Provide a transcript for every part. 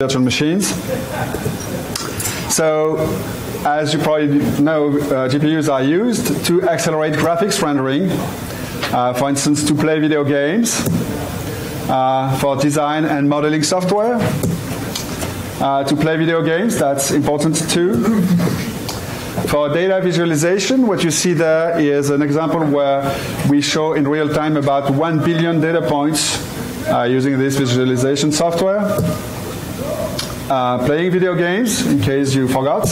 virtual machines. So, as you probably know, uh, GPUs are used to accelerate graphics rendering, uh, for instance, to play video games, uh, for design and modeling software, uh, to play video games, that's important too. For data visualization, what you see there is an example where we show in real time about 1 billion data points uh, using this visualization software. Uh, playing video games, in case you forgot.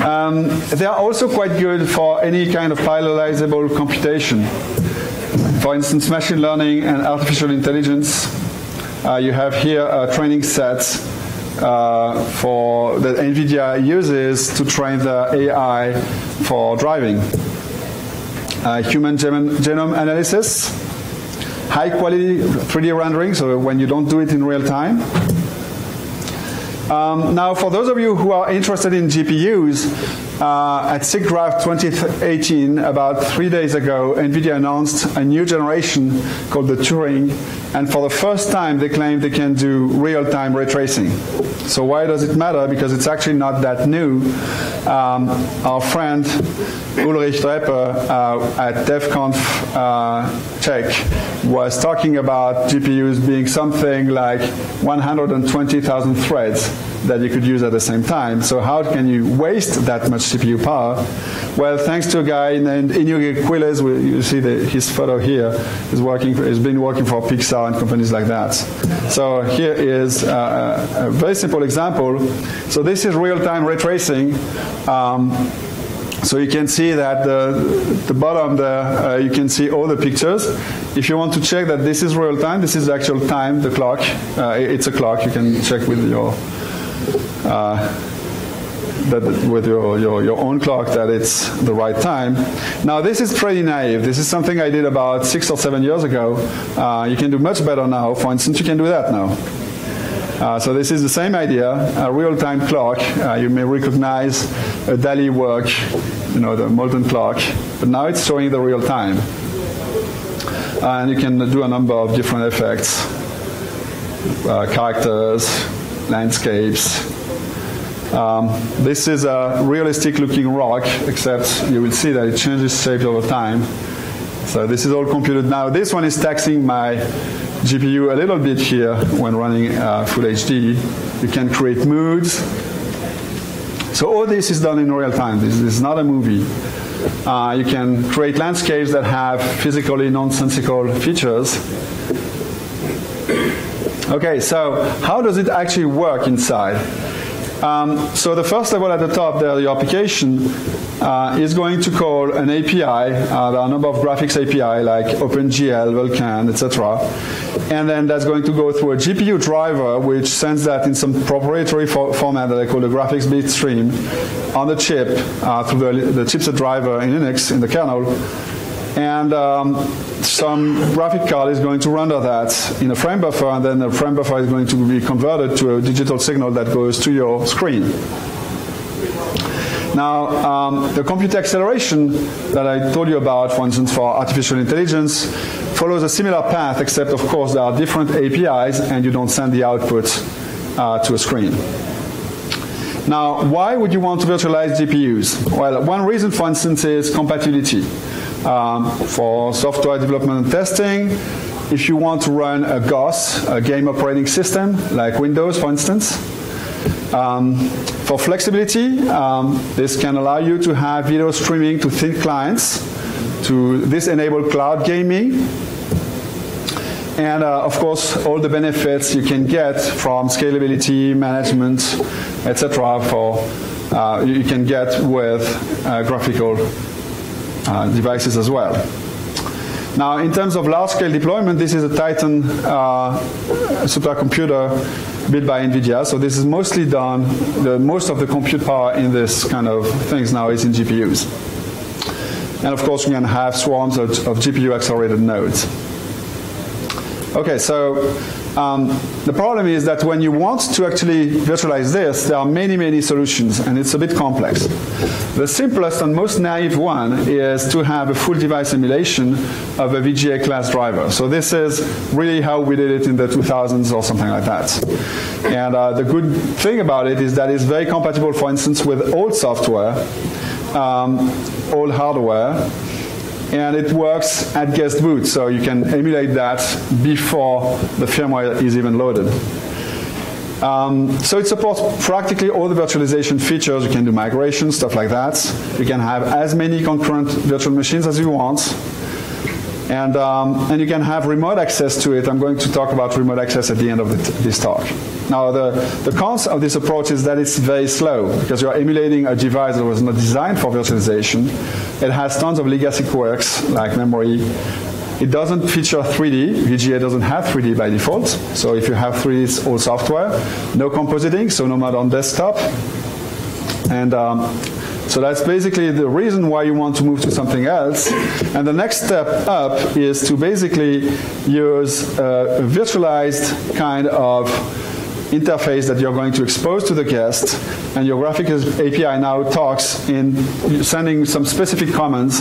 Um, they are also quite good for any kind of parallelizable computation. For instance, machine learning and artificial intelligence. Uh, you have here a training set uh, for that NVIDIA uses to train the AI for driving. Uh, human genome analysis, high quality 3D rendering, so when you don't do it in real time. Um, now, for those of you who are interested in GPUs, uh, at SIGGRAPH 2018, about three days ago, NVIDIA announced a new generation called the Turing, and for the first time, they claim they can do real-time ray tracing. So why does it matter? Because it's actually not that new. Um, our friend Ulrich Drepper uh, at DevConf uh, Czech was talking about GPUs being something like 120,000 threads that you could use at the same time. So how can you waste that much CPU power? Well, thanks to a guy named Iñigo Quilez, you see the, his photo here, is working, has been working for Pixar and companies like that. So here is a, a very simple example. So this is real-time ray tracing. Um, so you can see that the, the bottom there, uh, you can see all the pictures. If you want to check that this is real time, this is the actual time, the clock. Uh, it's a clock. You can check with your uh, that with your, your, your own clock that it's the right time. Now this is pretty naive. This is something I did about six or seven years ago. Uh, you can do much better now. For instance, you can do that now. Uh, so this is the same idea, a real-time clock. Uh, you may recognize a DALI work, you know, the molten clock, but now it's showing the real time. and you can do a number of different effects, uh, characters, landscapes. Um, this is a realistic looking rock, except you will see that it changes shape over time. So this is all computed now. This one is taxing my GPU a little bit here when running uh, Full HD. You can create moods. So all this is done in real time. This is not a movie. Uh, you can create landscapes that have physically nonsensical features Okay, so how does it actually work inside? Um, so the first level at the top there, the application, uh, is going to call an API. Uh, there are a number of graphics API like OpenGL, Vulkan, etc. And then that's going to go through a GPU driver, which sends that in some proprietary fo format that I call the graphics bit stream on the chip uh, through the, the chipset driver in Linux in the kernel and um, some graphic card is going to render that in a frame buffer, and then the frame buffer is going to be converted to a digital signal that goes to your screen. Now, um, the compute acceleration that I told you about, for instance, for artificial intelligence, follows a similar path, except, of course, there are different APIs, and you don't send the output uh, to a screen. Now, why would you want to virtualize GPUs? Well, one reason, for instance, is compatibility um, for software development and testing. If you want to run a GOS, a game operating system, like Windows, for instance. Um, for flexibility, um, this can allow you to have video streaming to thin clients. To this enable cloud gaming, and uh, of course all the benefits you can get from scalability management etc for uh, you can get with uh, graphical uh, devices as well. Now, in terms of large-scale deployment, this is a Titan uh, supercomputer built by NVIDIA. So this is mostly done, the, most of the compute power in this kind of things now is in GPUs. And of course, we can have swarms of, of GPU-accelerated nodes. Okay, so Um, the problem is that when you want to actually virtualize this, there are many, many solutions, and it's a bit complex. The simplest and most naive one is to have a full device emulation of a VGA class driver. So this is really how we did it in the 2000s or something like that. And uh, the good thing about it is that it's very compatible, for instance, with old software, um, old hardware, and it works at guest boot, so you can emulate that before the firmware is even loaded. Um, so it supports practically all the virtualization features. You can do migration, stuff like that. You can have as many concurrent virtual machines as you want. And, um, and you can have remote access to it. I'm going to talk about remote access at the end of this talk. Now, the, the cons of this approach is that it's very slow because you're emulating a device that was not designed for virtualization. It has tons of legacy quirks like memory. It doesn't feature 3D. VGA doesn't have 3D by default. So if you have 3D, it's all software. No compositing, so no mode on desktop. And um, so that's basically the reason why you want to move to something else. And the next step up is to basically use a virtualized kind of interface that you're going to expose to the guest, and your graphics API now talks in sending some specific commands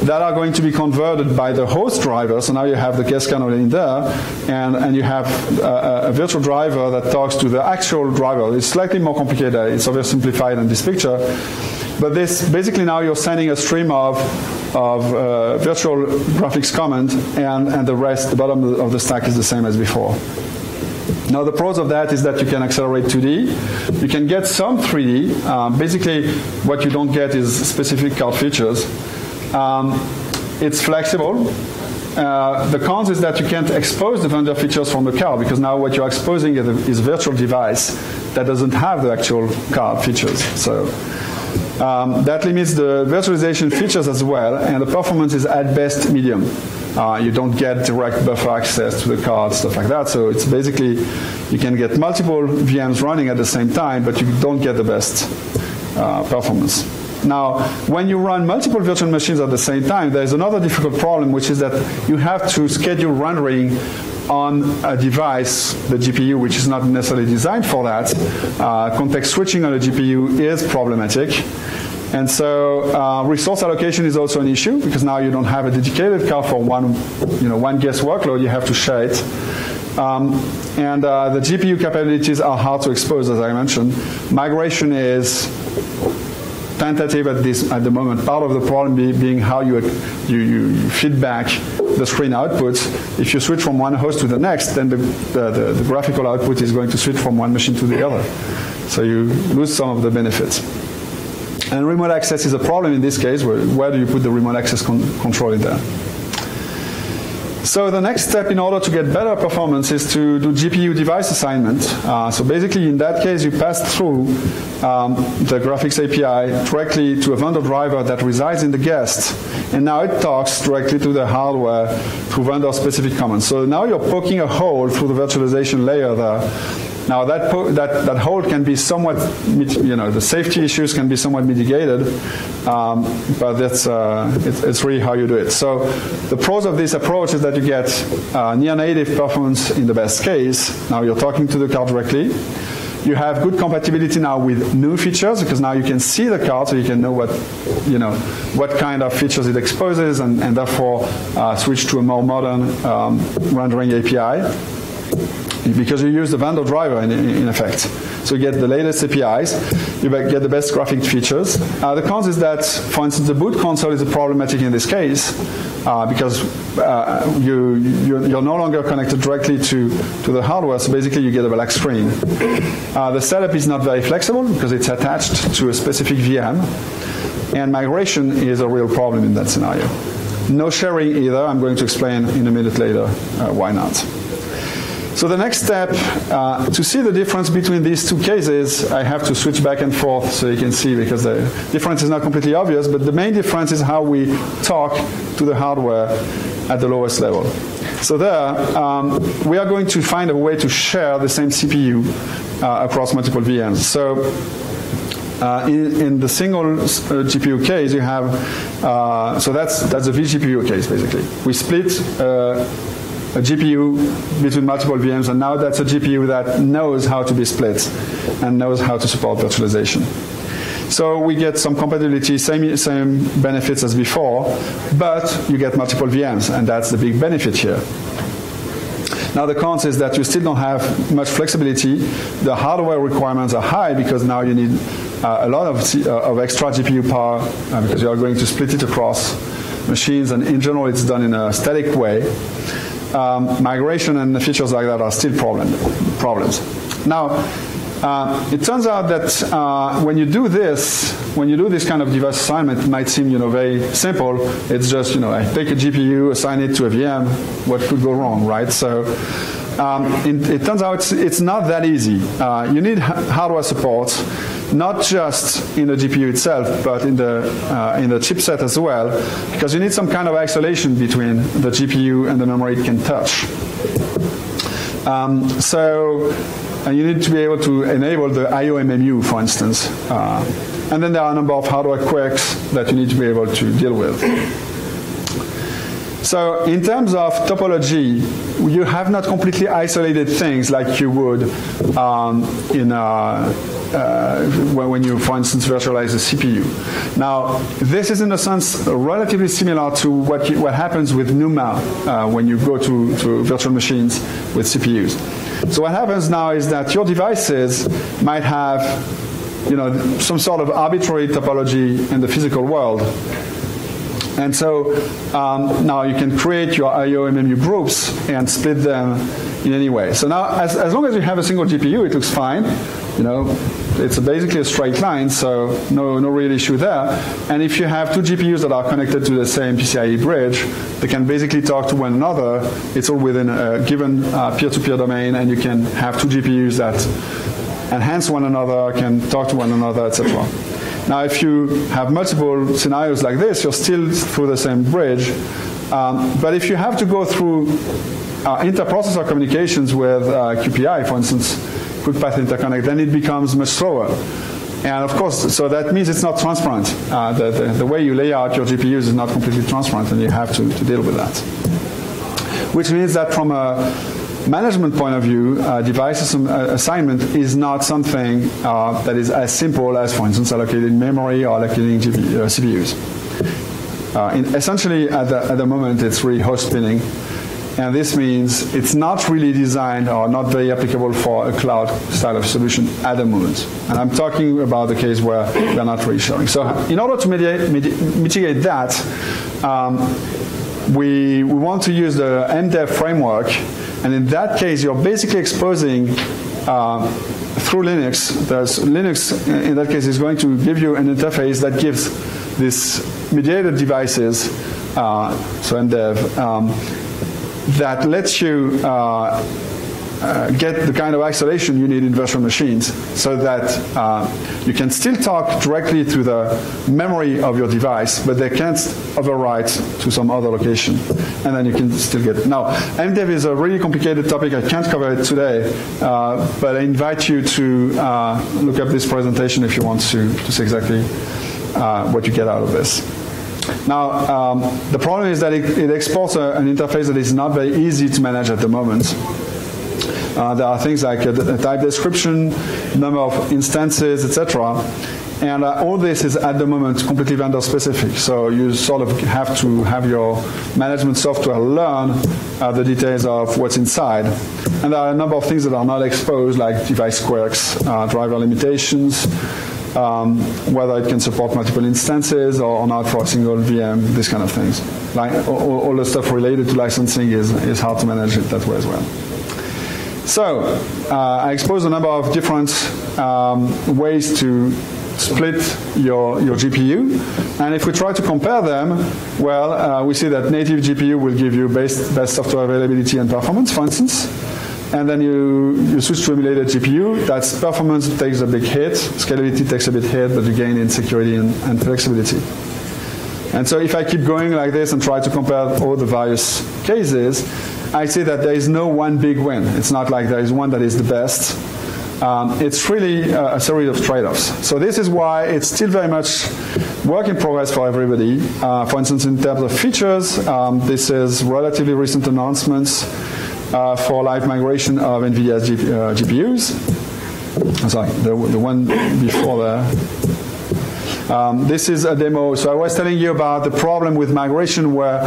that are going to be converted by the host driver. So now you have the guest kernel in there, and, and you have a, a virtual driver that talks to the actual driver. It's slightly more complicated. It's oversimplified in this picture. But this basically now you're sending a stream of of uh, virtual graphics command, and, and the rest, the bottom of the stack is the same as before. Now the pros of that is that you can accelerate 2D. You can get some 3D. Um, basically, what you don't get is specific card features. Um, it's flexible. Uh, the cons is that you can't expose the vendor features from the card because now what you're exposing is a, is a virtual device that doesn't have the actual card features. So um, that limits the virtualization features as well, and the performance is at best medium. Uh, you don't get direct buffer access to the card, stuff like that. So it's basically you can get multiple VMs running at the same time, but you don't get the best uh, performance. Now, when you run multiple virtual machines at the same time, there's another difficult problem, which is that you have to schedule rendering on a device, the GPU, which is not necessarily designed for that. Uh, context switching on a GPU is problematic. And so uh, resource allocation is also an issue because now you don't have a dedicated car for one, you know, one guest workload. You have to share it. Um, and uh, the GPU capabilities are hard to expose, as I mentioned. Migration is tentative at this at the moment. Part of the problem be, being how you, you, you feedback the screen outputs. If you switch from one host to the next, then the, the, the, the graphical output is going to switch from one machine to the other. So you lose some of the benefits. And remote access is a problem in this case. Where, where do you put the remote access con control in there? So the next step in order to get better performance is to do GPU device assignment. Uh, so basically, in that case, you pass through um, the graphics API directly to a vendor driver that resides in the guest, and now it talks directly to the hardware through vendor-specific commands. So now you're poking a hole through the virtualization layer there now that, that, that hole can be somewhat, you know, the safety issues can be somewhat mitigated, um, but that's, uh, it, it's really how you do it. So the pros of this approach is that you get uh, near native performance in the best case. Now you're talking to the card directly. You have good compatibility now with new features because now you can see the card, so you can know what, you know, what kind of features it exposes, and, and therefore uh, switch to a more modern um, rendering API because you use the vendor driver in, in, effect. So you get the latest APIs, you get the best graphic features. Uh, the cons is that, for instance, the boot console is problematic in this case uh, because uh, you, you're, you're, no longer connected directly to, to the hardware, so basically you get a black screen. Uh, the setup is not very flexible because it's attached to a specific VM, and migration is a real problem in that scenario. No sharing either. I'm going to explain in a minute later uh, why not. So the next step, uh, to see the difference between these two cases, I have to switch back and forth so you can see because the difference is not completely obvious, but the main difference is how we talk to the hardware at the lowest level. So there, um, we are going to find a way to share the same CPU uh, across multiple VMs. So uh, in, in, the single uh, GPU case, you have, uh, so that's, that's a vGPU case, basically. We split uh, a GPU between multiple VMs, and now that's a GPU that knows how to be split and knows how to support virtualization. So we get some compatibility, same, same benefits as before, but you get multiple VMs, and that's the big benefit here. Now the cons is that you still don't have much flexibility. The hardware requirements are high because now you need uh, a lot of, uh, of extra GPU power uh, because you are going to split it across machines, and in general it's done in a static way. Um, migration and the features like that are still problem, problems. Now, uh, it turns out that uh, when you do this, when you do this kind of device assignment, it might seem you know very simple. It's just you know I take a GPU, assign it to a VM. What could go wrong, right? So. Um, it, turns out it's, it's, not that easy. Uh, you need hardware support, not just in the GPU itself, but in the uh, in the chipset as well, because you need some kind of isolation between the GPU and the memory it can touch. Um, so and you need to be able to enable the IOMMU, for instance. Uh, and then there are a number of hardware quirks that you need to be able to deal with. So in terms of topology, you have not completely isolated things like you would um, in uh, uh, when you, for instance, virtualize a CPU. Now, this is in a sense relatively similar to what, you, what happens with NUMA uh, when you go to, to virtual machines with CPUs. So what happens now is that your devices might have you know, some sort of arbitrary topology in the physical world. And so um, now you can create your IOMMU groups and split them in any way. So now, as, as long as you have a single GPU, it looks fine. You know, it's basically a straight line, so no, no real issue there. And if you have two GPUs that are connected to the same PCIe bridge, they can basically talk to one another. It's all within a given uh, peer-to-peer domain, and you can have two GPUs that enhance one another, can talk to one another, etc. Now, if you have multiple scenarios like this, you're still through the same bridge. Um, but if you have to go through uh, interprocessor communications with uh, QPI, for instance, quick path interconnect, then it becomes much slower. And of course, so that means it's not transparent. Uh, the, the, the, way you lay out your GPUs is not completely transparent, and you have to, to deal with that. Which means that from a management point of view, uh, device uh, assignment is not something uh, that is as simple as, for instance, allocating memory or allocating uh, CPUs. Uh, essentially, at the, at the moment, it's really host spinning and this means it's not really designed or not very applicable for a cloud style of solution at the moment. And I'm talking about the case where we're not really showing. So in order to mitigate, mitigate that, um, we, we want to use the MDEV framework. And in that case, you're basically exposing uh, through Linux. There's Linux, in that case, is going to give you an interface that gives these mediated devices, uh, so MDEV, um, that lets you uh, uh, get the kind of isolation you need in virtual machines so that uh, you can still talk directly to the memory of your device, but they can't overwrite to some other location. And then you can still get it. Now, MDEV is a really complicated topic. I can't cover it today, uh, but I invite you to uh, look up this presentation if you want to, to see exactly uh, what you get out of this. Now, um, the problem is that it, it exports a, an interface that is not very easy to manage at the moment. Uh, there are things like a, type description, number of instances, etc. And uh, all this is at the moment completely vendor specific. So you sort of have to have your management software learn uh, the details of what's inside. And there are a number of things that are not exposed, like device quirks, uh, driver limitations, um, whether it can support multiple instances or, not for a single VM, these kind of things. Like all, all, the stuff related to licensing is, is hard to manage it that way as well. So uh, I exposed a number of different um, ways to split your, your GPU. And if we try to compare them, well, uh, we see that native GPU will give you best, best software availability and performance, for instance and then you, you switch to emulated GPU. That's performance takes a big hit, scalability takes a big hit, but you gain in security and, and flexibility. And so if I keep going like this and try to compare all the various cases, I see that there is no one big win. It's not like there is one that is the best. um, it's really a, a, series of trade-offs. So this is why it's still very much work in progress for everybody. Uh, for instance, in terms of features, um, this is relatively recent announcements uh, for live migration of NVIDIA's G- uh, GPUs. sorry, the, the one before there. Um, this is a demo. So I was telling you about the problem with migration where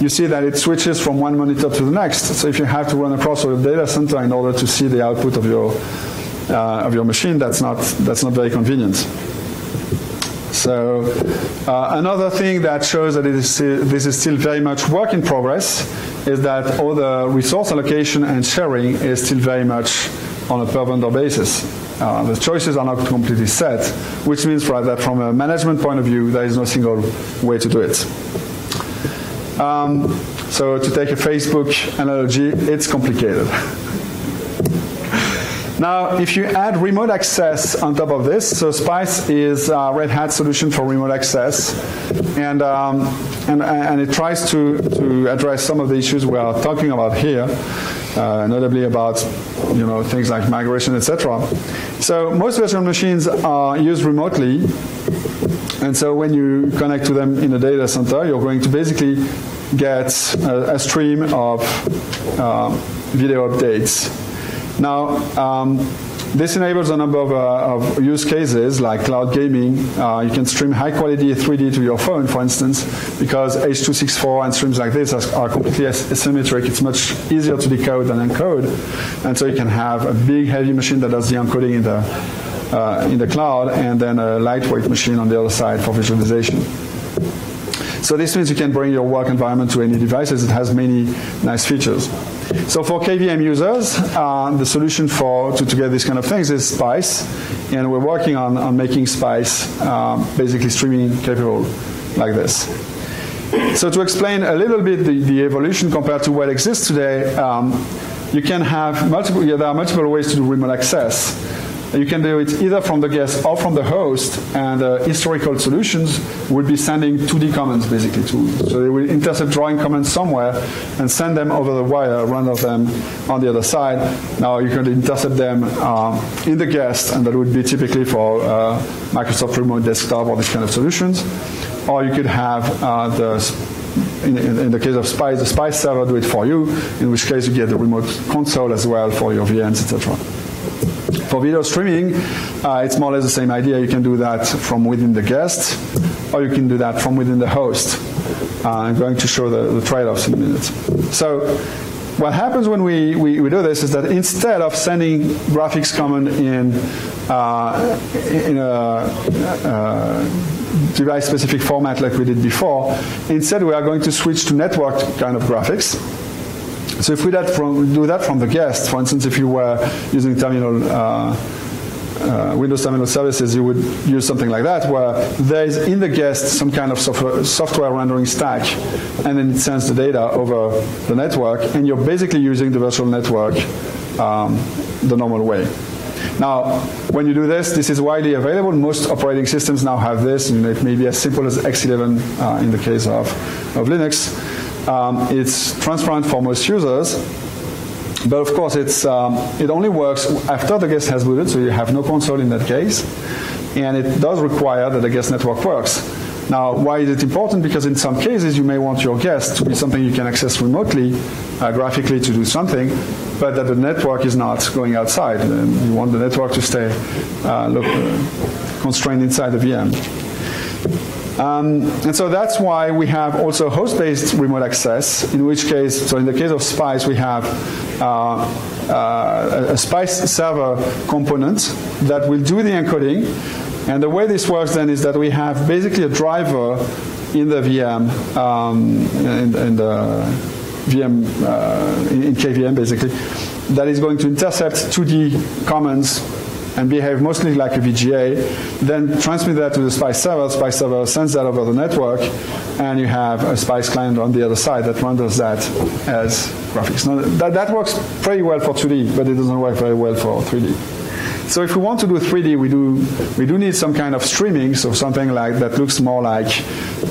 you see that it switches from one monitor to the next. So if you have to run across your data center in order to see the output of your uh, of your machine, that's not that's not very convenient. So uh, another thing that shows that is, this is still very much work in progress is that all the resource allocation and sharing is still very much on a per vendor basis. Uh, the choices are not completely set, which means right, that from a management point of view, there is no single way to do it. Um, so to take a Facebook analogy, it's complicated. Now, if you add remote access on top of this, so Spice is a Red Hat solution for remote access, and um, and, and it tries to, to address some of the issues we are talking about here, uh, notably about you know things like migration, etc. So most virtual machines are used remotely, and so when you connect to them in a data center, you're going to basically get a, a stream of uh, video updates. Now, um, this enables a number of, uh, of, use cases like cloud gaming. Uh, you can stream high quality 3D to your phone, for instance, because H.264 and streams like this are, are completely asymmetric. It's much easier to decode than encode. And so you can have a big, heavy machine that does the encoding in the, uh, in the cloud and then a lightweight machine on the other side for visualization. So this means you can bring your work environment to any devices. It has many nice features. So for KVM users, uh, the solution for to, to, get these kind of things is Spice, and we're working on, on making Spice uh, basically streaming capable like this. So to explain a little bit the, the evolution compared to what exists today, um, you can have multiple. Yeah, there are multiple ways to do remote access. You can do it either from the guest or from the host, and uh, historical solutions would be sending 2D comments basically to. So they will intercept drawing comments somewhere and send them over the wire, render them on the other side. Now you can intercept them uh, in the guest, and that would be typically for uh, Microsoft Remote Desktop or these kind of solutions. Or you could have uh, the in, in, in, the case of Spice, the Spice server do it for you, in which case you get the remote console as well for your VMs, etc. For video streaming, uh, it's more or less the same idea. You can do that from within the guest, or you can do that from within the host. Uh, I'm going to show the, the trade-offs in a minute. So what happens when we, we, we, do this is that instead of sending graphics common in, uh, in a uh, device-specific format like we did before, instead we are going to switch to network kind of graphics. So if we from, do that from the guest, for instance, if you were using terminal uh, uh, Windows Terminal Services, you would use something like that, where there is in the guest some kind of software, software, rendering stack, and then it sends the data over the network, and you're basically using the virtual network um, the normal way. Now, when you do this, this is widely available. Most operating systems now have this, and it may be as simple as X11 uh, in the case of, of Linux. Um, it's transparent for most users, but of course it's, um, it only works after the guest has booted, so you have no console in that case, and it does require that the guest network works. Now, why is it important? Because in some cases, you may want your guest to be something you can access remotely, uh, graphically to do something, but that the network is not going outside. And you want the network to stay uh, look, uh, constrained inside the VM. Um, and so that's why we have also host-based remote access, in which case, so in the case of Spice, we have uh, uh, a Spice server component that will do the encoding. And the way this works then is that we have basically a driver in the VM, um, in, in, the VM, uh, in KVM basically, that is going to intercept 2D comments and behave mostly like a VGA, then transmit that to the Spice server. Spice server sends that over the network, and you have a Spice client on the other side that renders that as graphics. Now, that, that works pretty well for 2D, but it doesn't work very well for 3D. So if we want to do 3D, we do we do need some kind of streaming, so something like that looks more like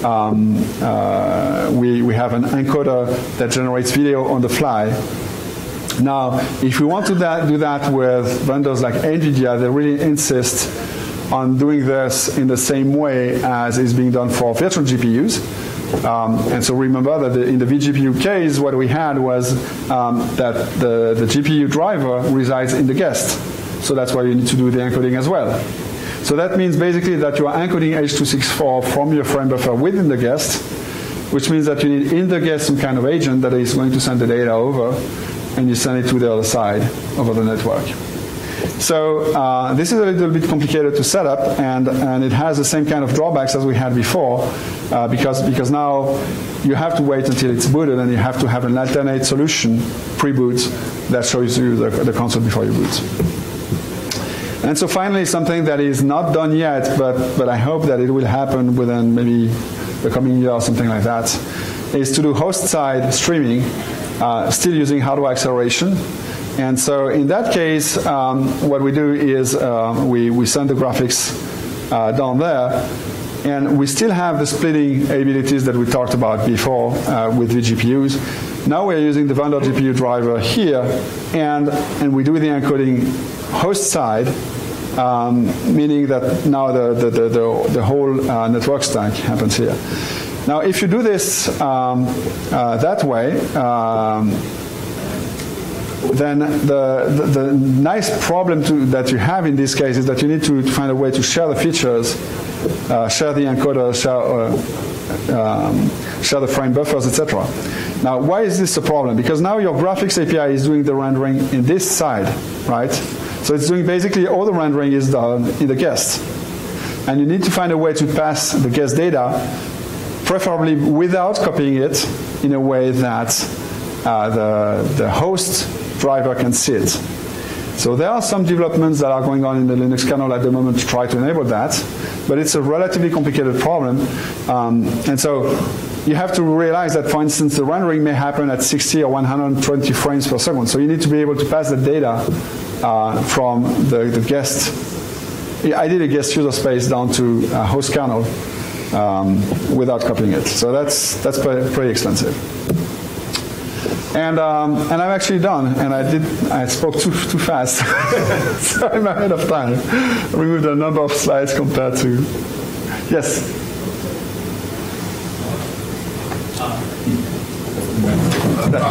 um, uh, we we have an encoder that generates video on the fly, Now, if we want to do that with vendors like NVIDIA, they really insist on doing this in the same way as is being done for virtual GPUs. Um, and so remember that the, in the vGPU case, what we had was um, that the, the GPU driver resides in the guest. So that's why you need to do the encoding as well. So that means basically that you are encoding H.264 from your frame buffer within the guest, which means that you need in the guest some kind of agent that is going to send the data over, and you send it to the other side over the network. So uh, this is a little bit complicated to set up, and, and it has the same kind of drawbacks as we had before, uh, because, because now you have to wait until it's booted, and you have to have an alternate solution pre-boot that shows you the, the console before you boot. And so finally, something that is not done yet, but, but I hope that it will happen within maybe the coming year or something like that, is to do host-side streaming, uh, still using hardware acceleration. And so in that case, um, what we do is uh, we, we send the graphics uh, down there, and we still have the splitting abilities that we talked about before uh, with the GPUs. Now we're using the vendor GPU driver here, and, and we do the encoding host side, um, meaning that now the, the, the, the, the whole uh, network stack happens here. Now, if you do this um, uh, that way, um, then the, the, the, nice problem to, that you have in this case is that you need to, find a way to share the features, uh, share the encoder, share, uh, um, share the frame buffers, etc. Now, why is this a problem? Because now your graphics API is doing the rendering in this side, right? So it's doing basically all the rendering is done in the guest. And you need to find a way to pass the guest data, preferably without copying it in a way that uh, the, the host driver can see it. So there are some developments that are going on in the Linux kernel at the moment to try to enable that, but it's a relatively complicated problem. Um, and so you have to realize that, for instance, the rendering may happen at 60 or 120 frames per second. So you need to be able to pass the data uh, from the, the, guest. I did a guest user space down to host kernel um, without copying it. So that's, that's pretty, pretty expensive. And, um, and I'm actually done. And I did I spoke too, too fast. so I'm ahead of time. I removed a number of slides compared to. Yes? That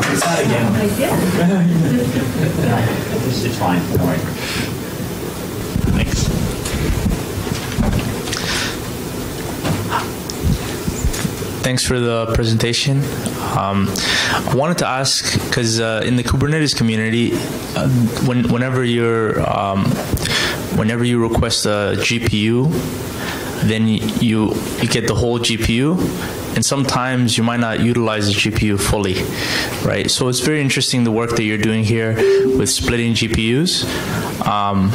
again. it's fine. Don't worry. Thanks for the presentation. Um, I wanted to ask because uh, in the Kubernetes community, uh, when, whenever you're um, whenever you request a GPU, then you you get the whole GPU, and sometimes you might not utilize the GPU fully, right? So it's very interesting the work that you're doing here with splitting GPUs. Um,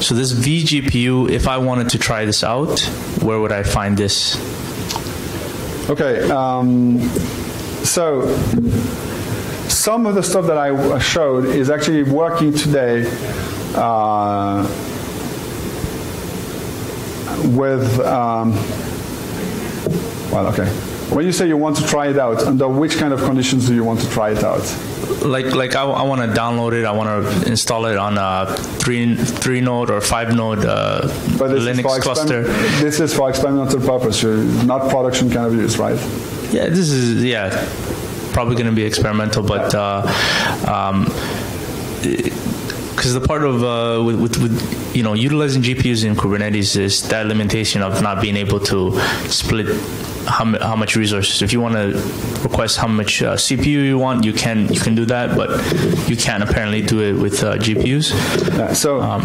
so this vGPU, if I wanted to try this out, where would I find this? Okay, um, so some of the stuff that I showed is actually working today uh, with, um, well, okay. When you say you want to try it out, under which kind of conditions do you want to try it out? Like, like I, I want to download it. I want to install it on a three three node or five node uh, Linux cluster. This is for experimental purpose, not production kind of use, right? Yeah, this is yeah, probably going to be experimental, but. Uh, um, because the part of uh, with, with, with, you know utilizing GPUs in Kubernetes is that limitation of not being able to split how, how much resources. If you want to request how much uh, CPU you want, you can you can do that, but you can't apparently do it with uh, GPUs. Yeah, so um,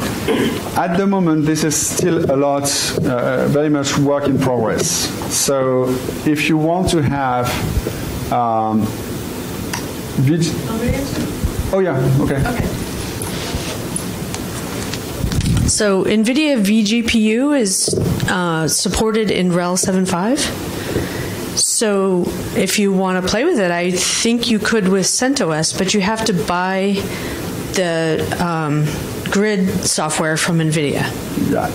at the moment, this is still a lot, uh, very much work in progress. So if you want to have um, Oh yeah, okay. Okay. So NVIDIA vGPU is uh, supported in RHEL 7.5. So if you want to play with it, I think you could with CentOS, but you have to buy the um, grid software from NVIDIA. Yeah.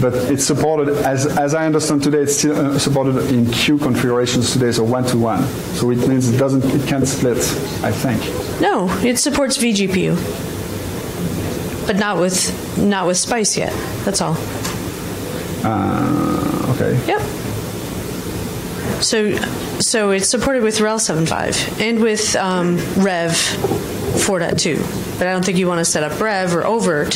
But it's supported, as, as I understand today, it's still uh, supported in queue configurations today, so one to one. So it means it doesn't, it can't split, I think. No, it supports vGPU, but not with not with Spice yet. That's all. Uh, okay. Yep. So, so it's supported with RHEL 7.5 and with um, RHEV 4.2, but I don't think you want to set up RHEV or oVirt.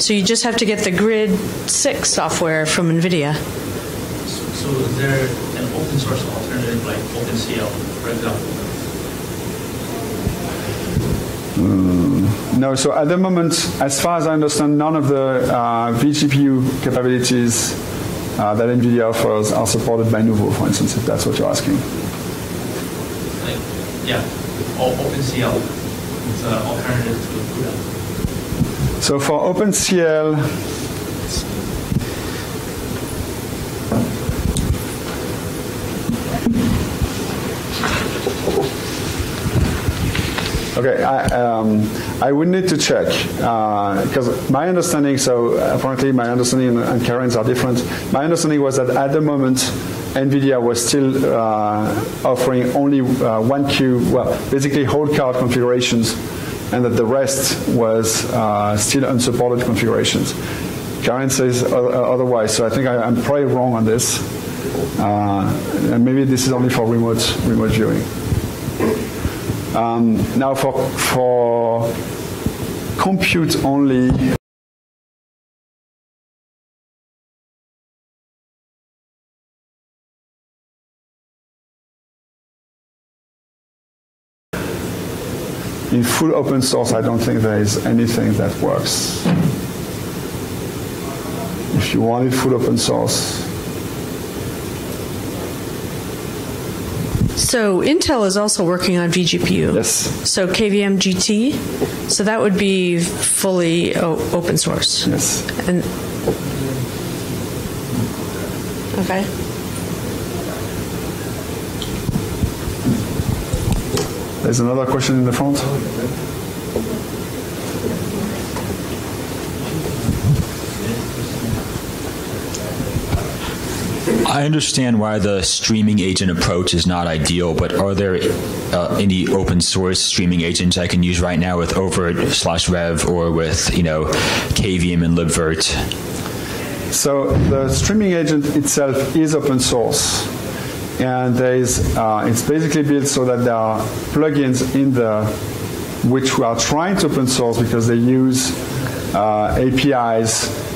So you just have to get the Grid 6 software from NVIDIA. So is there an open source alternative like OpenCL, for example? No, so at the moment, as far as I understand, none of the uh, vGPU capabilities uh, that NVIDIA offers are supported by Nouveau, for instance, if that's what you're asking. Yeah, o- OpenCL. It's an alternative to CUDA. So for OpenCL, Okay, I, um, I would need to check because my understanding. So apparently, my understanding and, Karen's are different. My understanding was that at the moment, NVIDIA was still uh, offering only uh, one queue, well, basically whole card configurations, and that the rest was uh, still unsupported configurations. Karen says otherwise, so I think I, I'm probably wrong on this, uh, and maybe this is only for remote remote viewing. Um, now for for compute only. In full open source, I don't think there is anything that works. If you want it full open source, So Intel is also working on vGPU. yes. So KVM GT. So that would be fully open source. Yes. And okay. There's another question in the front. I understand why the streaming agent approach is not ideal, but are there uh, any open source streaming agents I can use right now with oVirt slash RHEV or with you know KVM and libvirt? So the streaming agent itself is open source, and there is uh, it's basically built so that there are plugins in there which we are trying to open source because they use uh, APIs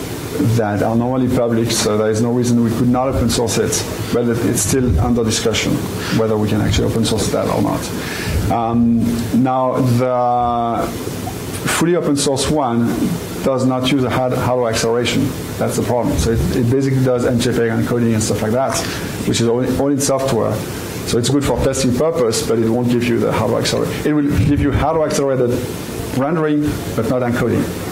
that are normally public, so there is no reason we could not open source it, but it's still under discussion whether we can actually open source that or not. Um, now, the fully open source one does not use a hardware acceleration. That's the problem. So it, it basically does MJPEG encoding and stuff like that, which is all in, software. So it's good for testing purpose, but it won't give you the hardware accelerated. It will give you hardware accelerated rendering, but not encoding.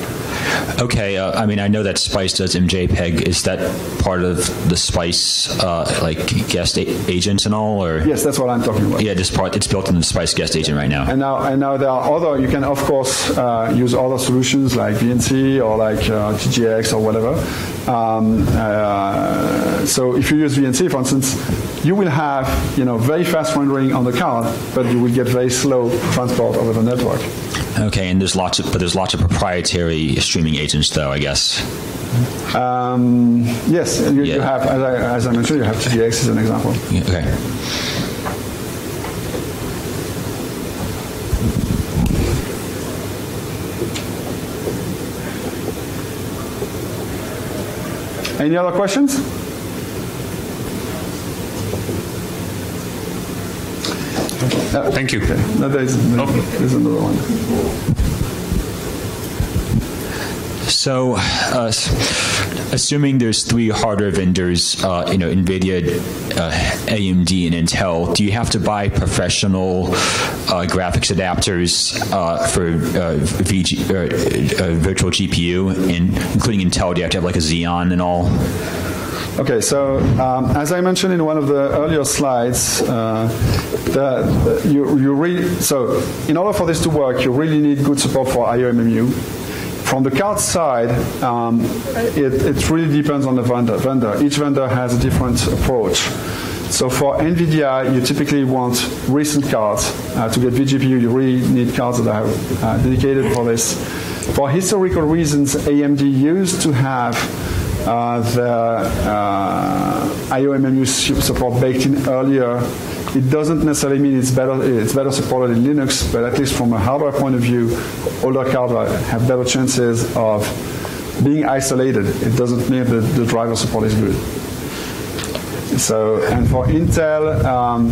Okay, uh, I mean I know that Spice does MJPEG. Is that part of the Spice uh, like guest a- agents and all, or Yes, that's what I'm talking about. yeah, this part it's built in the Spice guest agent right now. And now, and now there are other. You can of course uh, use other solutions like VNC or like uh, TGX or whatever. Um, uh, so if you use VNC, for instance, you will have you know very fast rendering on the card, but you will get very slow transport over the network. Okay, and there's lots of but there's lots of proprietary streaming agents though, I guess. Um, yes, you, you have as I, as I mentioned, you have TGX as an example. Yeah, Okay. Any other questions? Thank you. No, there's, there's another one. So, uh, assuming there's three hardware vendors, uh, you know, NVIDIA, uh, AMD, and Intel, do you have to buy professional uh, graphics adapters uh, for uh, VG, uh, uh, virtual GPU, and including Intel? Do you have to have like a Xeon and all? Okay, so um, as I mentioned in one of the earlier slides, uh, the, the- you, you so in order for this to work, you really need good support for IOMMU. from the card side, um, it, it really depends on the vendor. vendor. Each vendor has a different approach. So for NVIDIA, you typically want recent cards. Uh, to get vGPU, you really need cards that are uh, dedicated for this. For historical reasons, AMD used to have the uh, IOMMU support baked in earlier. It doesn't necessarily mean it's better, it's better supported in Linux, but at least from a hardware point of view, older cards have better chances of being isolated. It doesn't mean that the driver support is good. So, and for Intel, um,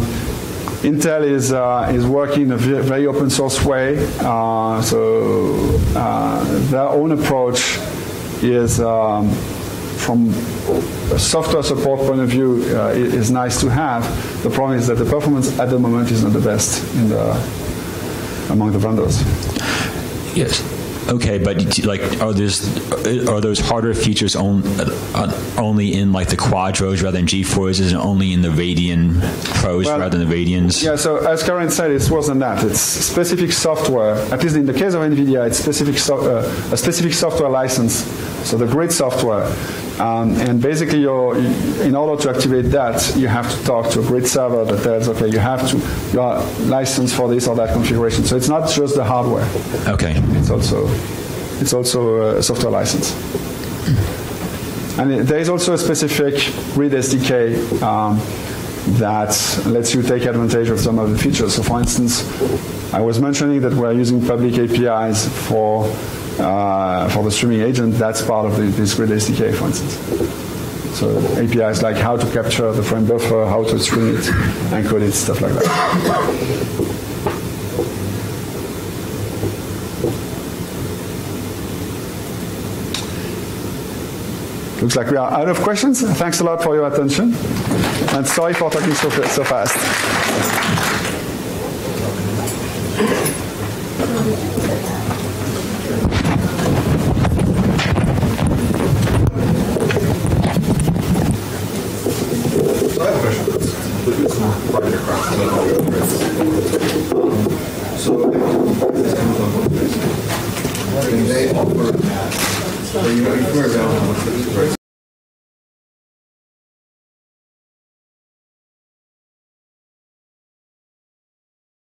Intel is uh, is working in a very open source way. Uh, so uh, their own approach is. Um, from a software support point of view, uh, is nice to have. The problem is that the performance at the moment is not the best the among the vendors. Yes. Okay, but like, are those are those harder features on, uh, only in like the Quadros rather than GeForces, and only in the Radeon Pros well, rather than the Radeons? Yeah. So as Karen said, it's worse than that. It's specific software. At least in the case of NVIDIA, it's specific so, uh, a specific software license. So the grid software um, and basically, in order to activate that, you have to talk to a grid server that tells, okay, you have to, you are licensed for this or that configuration. So it's not just the hardware. Okay. It's also, it's also a software license. And there is also a specific grid SDK um, that lets you take advantage of some of the features. So, for instance, I was mentioning that we're using public APIs for uh, for the streaming agent, that's part of the, this grid SDK, for instance. So APIs like how to capture the frame buffer, how to stream it, encode it, stuff like that. Looks like we are out of questions. Thanks a lot for your attention. And sorry for talking so, so fast.